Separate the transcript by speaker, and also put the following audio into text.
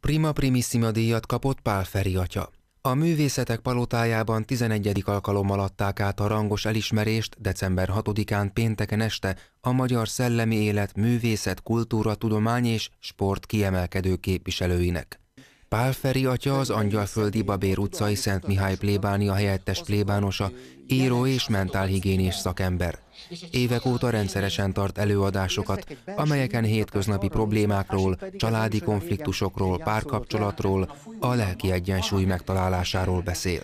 Speaker 1: Prima primissima díjat kapott Pál Feri atya. A művészetek palotájában 11. alkalommal adták át a rangos elismerést december 6-án pénteken este a magyar szellemi élet, művészet, kultúra, tudomány és sport kiemelkedő képviselőinek. Pál Feri atya az Angyalföldi Babér utcai Szent Mihály plébánia helyettes plébánosa, író és mentálhigiénés szakember. Évek óta rendszeresen tart előadásokat, amelyeken hétköznapi problémákról, családi konfliktusokról, párkapcsolatról, a lelki egyensúly megtalálásáról beszél.